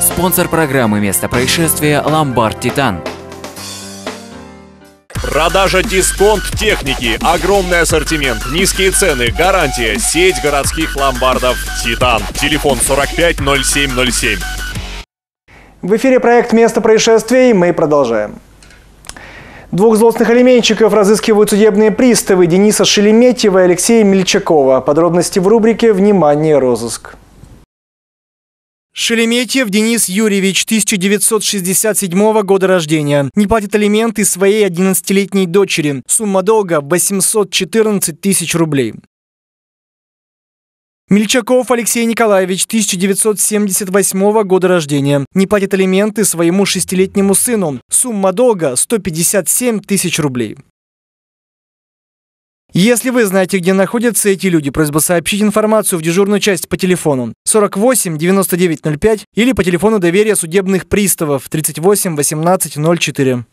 Спонсор программы «Место происшествия» «Ломбард Титан». Продажа дисконт техники, огромный ассортимент, низкие цены, гарантия, сеть городских ломбардов «Титан». Телефон 450707. В эфире проект «Место происшествий» мы продолжаем. Двух злостных алименщиков разыскивают судебные приставы Дениса Шелеметьева и Алексея Мельчакова. Подробности в рубрике «Внимание! Розыск». Шелеметьев Денис Юрьевич, 1967 года рождения. Не платит алименты своей 11-летней дочери. Сумма долга 814 тысяч рублей. Мельчаков Алексей Николаевич, 1978 года рождения. Не платит алименты своему шестилетнему сыну. Сумма долга 157 тысяч рублей. Если вы знаете, где находятся эти люди, просьба сообщить информацию в дежурную часть по телефону 48 9905 или по телефону доверия судебных приставов 38 18 04.